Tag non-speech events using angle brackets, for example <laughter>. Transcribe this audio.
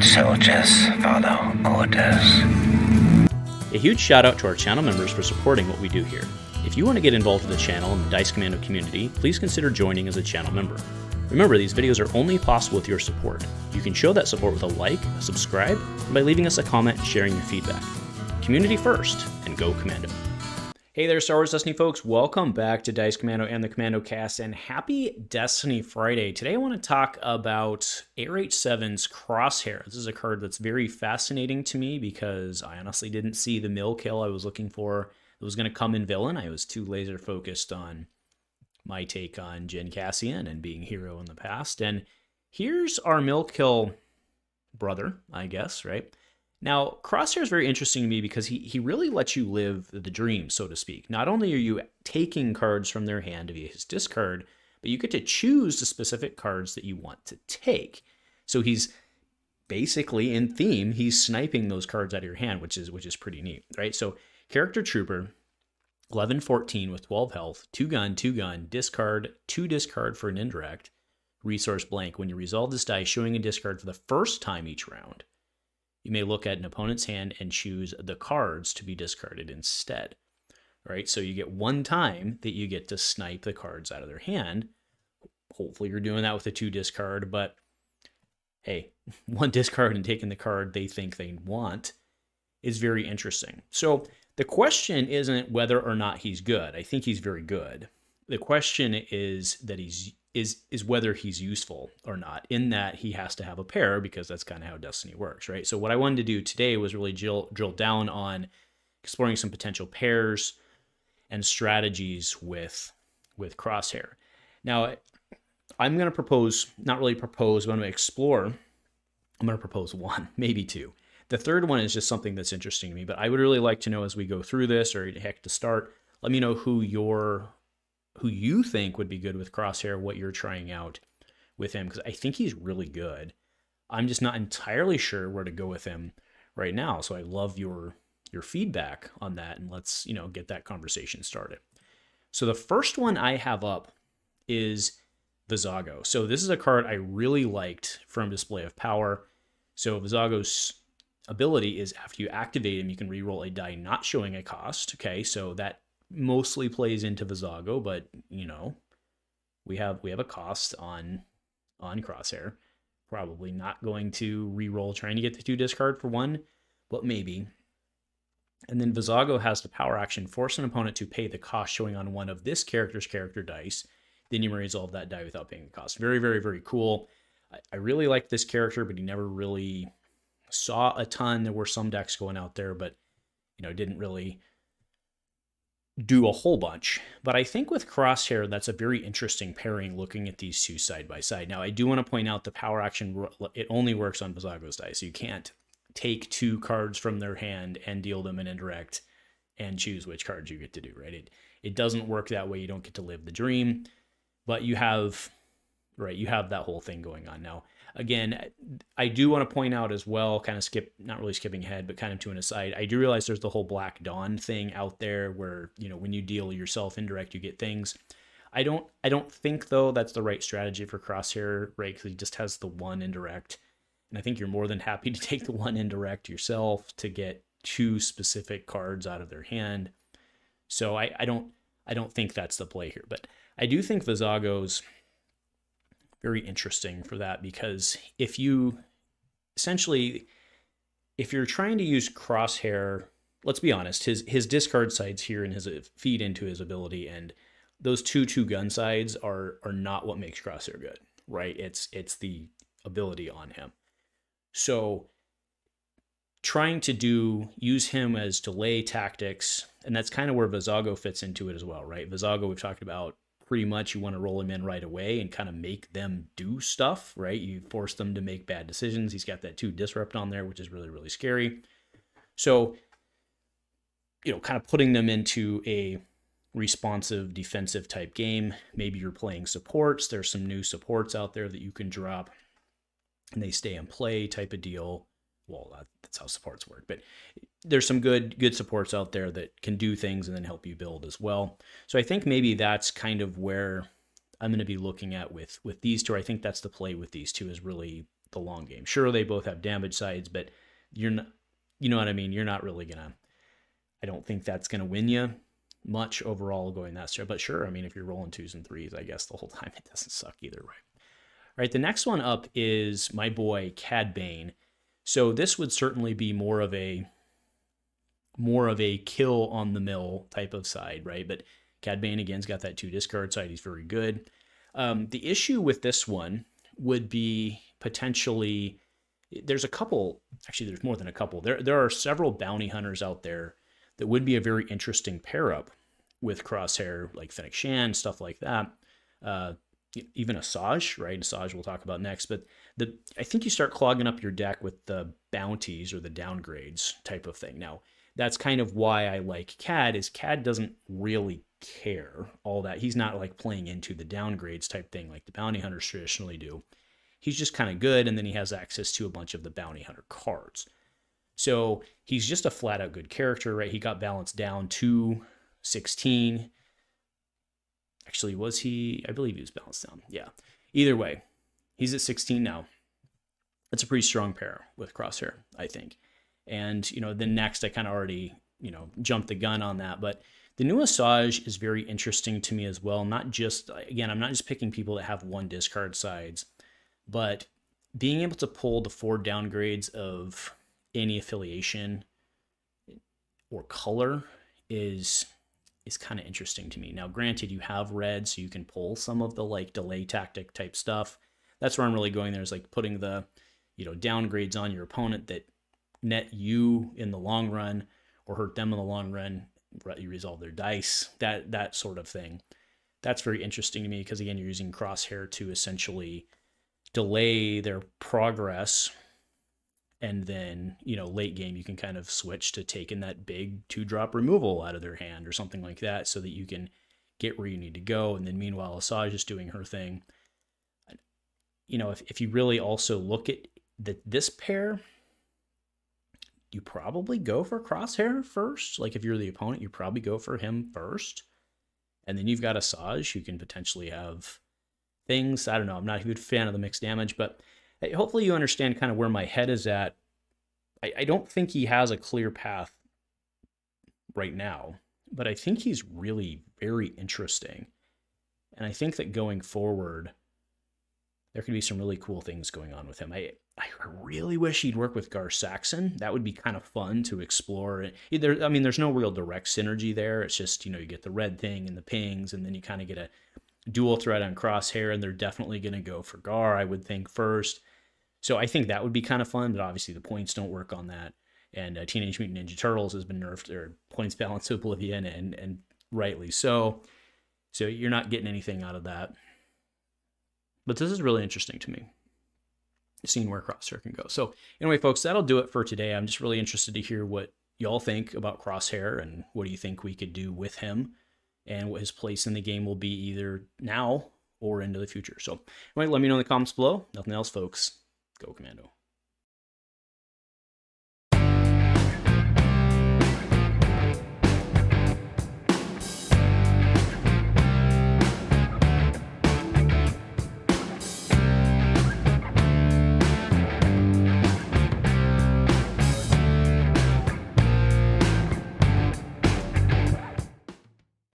Good soldiers follow orders. A huge shout out to our channel members for supporting what we do here. If you want to get involved with the channel and the Dice Commando community, please consider joining as a channel member. Remember, these videos are only possible with your support. You can show that support with a like, a subscribe, and by leaving us a comment and sharing your feedback. Community first, and go Commando. Hey there, Star Wars Destiny folks. Welcome back to Dice Commando and the Commando Cast, and happy Destiny Friday. Today I want to talk about ARH7's Crosshair. This is a card that's very fascinating to me because I honestly didn't see the mill kill I was looking for that was going to come in villain. I was too laser focused on my take on Jyn Cassian and being hero in the past. And here's our mill kill brother, I guess, right? Now, Crosshair is very interesting to me because he, he really lets you live the dream, so to speak. Not only are you taking cards from their hand via his discard, but you get to choose the specific cards that you want to take. So he's basically in theme, he's sniping those cards out of your hand, which is which is pretty neat, right? So character trooper, 11 14 with 12 health, two gun, two gun, discard, two discard for an indirect, resource blank. When you resolve this die, showing a discard for the first time each round you may look at an opponent's hand and choose the cards to be discarded instead. Right? So you get one time that you get to snipe the cards out of their hand. Hopefully you're doing that with a two discard, but hey, <laughs> one discard and taking the card they think they want is very interesting. So the question isn't whether or not he's good. I think he's very good. The question is that he's is is whether he's useful or not in that he has to have a pair because that's kind of how destiny works right? So what i wanted to do today was really drill, drill down on exploring some potential pairs and strategies with with crosshair. Now i'm going to propose not really propose but i'm going to explore i'm going to propose <laughs> one maybe two. The third one is just something that's interesting to me but i would really like to know as we go through this or heck to start let me know who your who you think would be good with Crosshair, what you're trying out with him, because I think he's really good. I'm just not entirely sure where to go with him right now. So I love your your feedback on that, and let's you know get that conversation started. So the first one I have up is Vizago. So this is a card I really liked from Display of Power. So Vizago's ability is after you activate him, you can reroll a die not showing a cost. Okay, so that mostly plays into Vizago, but you know, we have we have a cost on on Crosshair. Probably not going to re-roll trying to get the two discard for one, but maybe. And then Visago has the power action force an opponent to pay the cost showing on one of this character's character dice. Then you may resolve that die without paying the cost. Very, very, very cool. I, I really like this character, but he never really saw a ton. There were some decks going out there, but you know, didn't really do a whole bunch. But I think with Crosshair, that's a very interesting pairing looking at these two side by side. Now, I do want to point out the power action, it only works on Vizago's dice. So you can't take two cards from their hand and deal them an indirect and choose which cards you get to do, right? It, it doesn't work that way. You don't get to live the dream, but you have, right, you have that whole thing going on. Now, again, I do want to point out as well, kind of skip, not really skipping ahead, but kind of to an aside. I do realize there's the whole Black Dawn thing out there where, you know, when you deal yourself indirect, you get things. I don't, I don't think though that's the right strategy for Crosshair, right? Because he just has the one indirect, and I think you're more than happy <laughs> to take the one indirect yourself to get two specific cards out of their hand. So I, I don't, I don't think that's the play here, but I do think Vizago's very interesting for that because if you essentially if you're trying to use crosshair let's be honest his his discard sides here and his uh, feed into his ability and those two two gun sides are are not what makes crosshair good right? It's it's the ability on him. So trying to do use him as delay tactics and that's kind of where Vizago fits into it as well right? Vizago we've talked about pretty much you want to roll him in right away and kind of make them do stuff, right? You force them to make bad decisions. He's got that two disrupt on there, which is really, really scary. So, you know, kind of putting them into a responsive defensive type game. Maybe you're playing supports. There's some new supports out there that you can drop and they stay in play type of deal. Well, uh, that's how supports work, but there's some good good supports out there that can do things and then help you build as well. So I think maybe that's kind of where I'm going to be looking at with with these two. I think that's the play with these two is really the long game. Sure, they both have damage sides, but you're not, you know what I mean? You're not really gonna, I don't think that's gonna win you much overall going that straight. But sure, I mean, if you're rolling twos and threes, I guess the whole <laughs> time it doesn't suck either right All right, the next one up is my boy Cad Bane. So this would certainly be more of a more of a kill on the mill type of side, right? But Cad Bane again's got that two discard side. He's very good. Um, the issue with this one would be potentially there's a couple actually there's more than a couple there there are several bounty hunters out there that would be a very interesting pair up with crosshair like Fennec Shand stuff like that uh, even Asajj, right? Asajj we'll talk about next. But the I think you start clogging up your deck with the bounties or the downgrades type of thing. Now, that's kind of why I like Cad is Cad doesn't really care all that. He's not like playing into the downgrades type thing like the bounty hunters traditionally do. He's just kind of good, and then he has access to a bunch of the bounty hunter cards. So he's just a flat out good character, right? He got balanced down to 16 Actually, was he? I believe he was balanced down. Yeah. Either way, he's at 16 now. That's a pretty strong pair with Crosshair, I think. And, you know, then next I kind of already, you know, jumped the gun on that. But the new Asajj is very interesting to me as well. Not just, again, I'm not just picking people that have one discard sides, but being able to pull the four downgrades of any affiliation or color is is kind of interesting to me. Now, granted, you have red, so you can pull some of the like delay tactic type stuff. That's where I'm really going there is like putting the, you know, downgrades on your opponent that net you in the long run or hurt them in the long run. You resolve their dice, that that sort of thing. That's very interesting to me because again, you're using crosshair to essentially delay their progress and then you know late game you can kind of switch to taking that big two drop removal out of their hand or something like that so that you can get where you need to go. And then meanwhile Asajj is doing her thing. You know if, if you really also look at the, this pair you probably go for crosshair first. Like if you're the opponent you probably go for him first. And then you've got Asajj who can potentially have things. I don't know. I'm not a good fan of the mixed damage but hopefully you understand kind of where my head is at. I, I don't think he has a clear path right now, but I think he's really very interesting. And I think that going forward, there could be some really cool things going on with him. I I really wish he'd work with Gar Saxon. That would be kind of fun to explore. There, I mean, there's no real direct synergy there. It's just you know you get the red thing and the pings, and then you kind of get a dual threat on Crosshair, and they're definitely going to go for Gar, I would think first. So I think that would be kind of fun, but obviously the points don't work on that. And uh, Teenage Mutant Ninja Turtles has been nerfed or points balance to <laughs> oblivion, and and rightly so. So you're not getting anything out of that. But this is really interesting to me, seeing where Crosshair can go. So anyway, folks, that'll do it for today. I'm just really interested to hear what y'all think about Crosshair and what do you think we could do with him and what his place in the game will be either now or into the future. So anyway, let me know in the comments below. Nothing else, folks. Go Commando.